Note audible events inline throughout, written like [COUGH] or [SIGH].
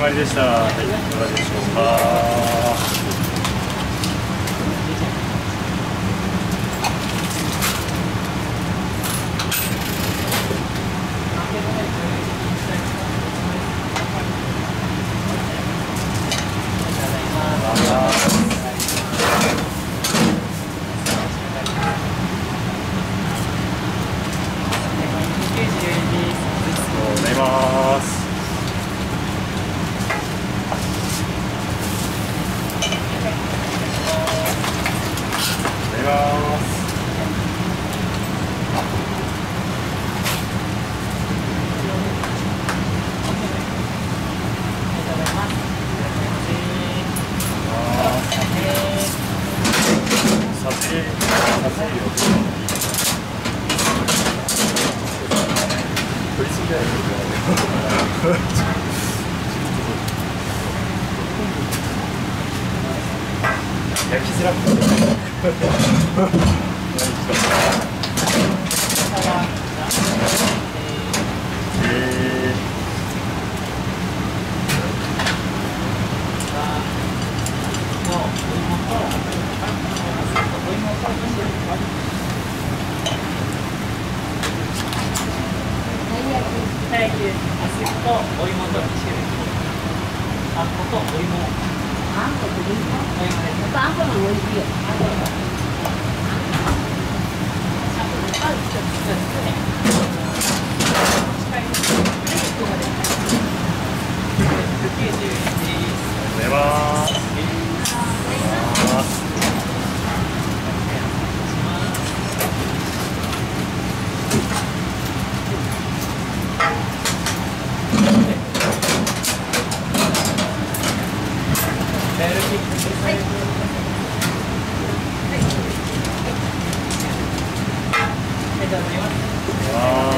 まりでした。いかがでしょうか。焼きづらくて。えーあよ。りがとうございます。とうございます。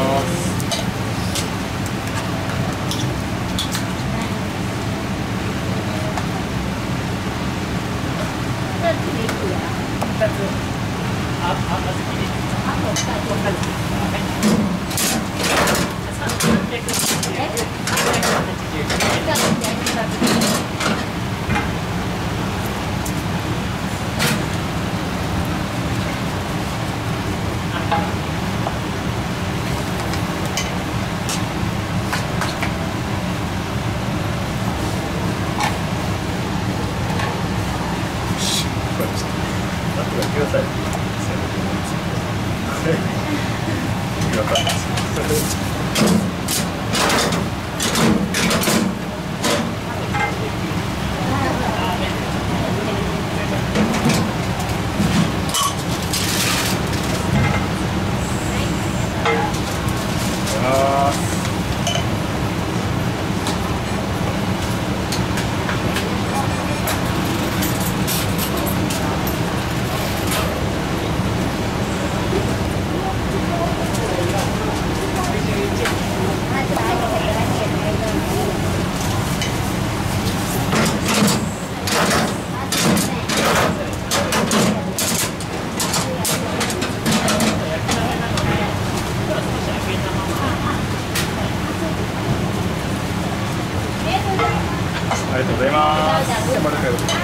开 [LAUGHS] 了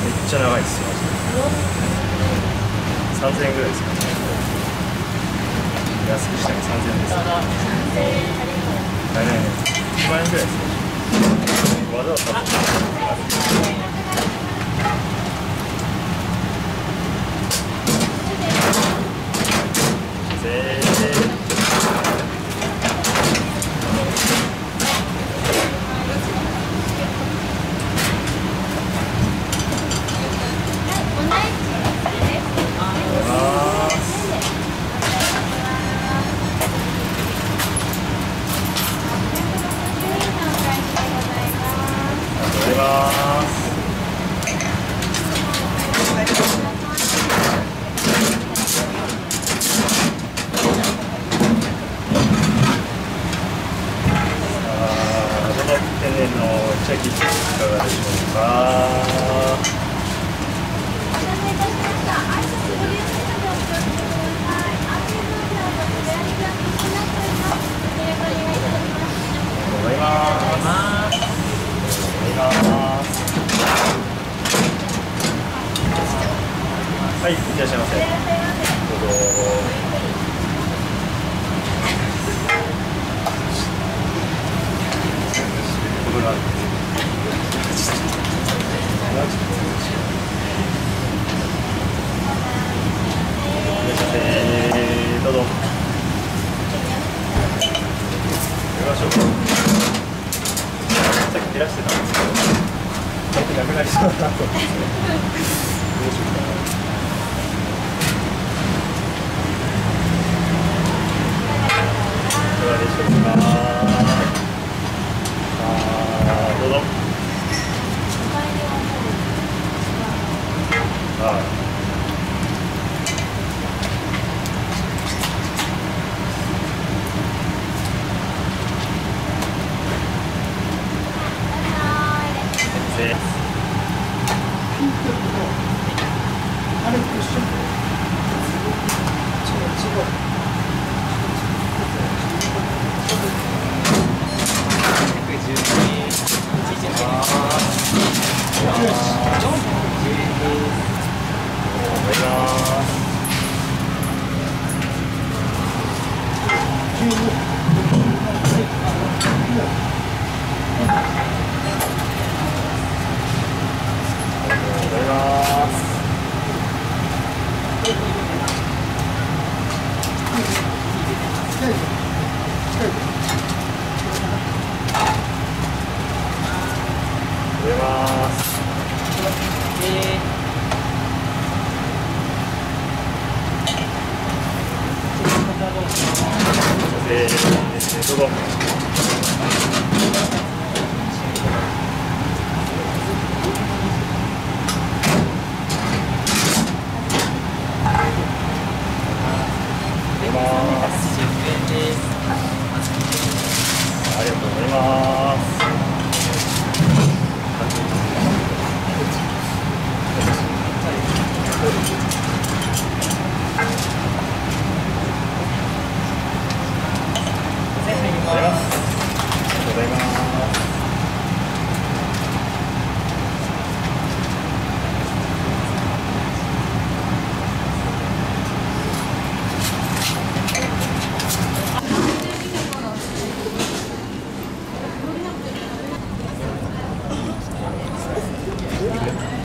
めっちゃ長いですよ円ぐらいすかね安くしたら3000円です買ね万円ぐらいすねわざわざますあーどの天然の茶器いかがでしょうかはいいらっしゃいませ。どうぞ。これがあるいらいどうぞさっき照らしてたんですけど最近なくなりそうだなと思ってどうしようかないかがでしょうかあーどうぞはい先生お願いしますお願いしますお願いしますえー、どうぞありがとうございます。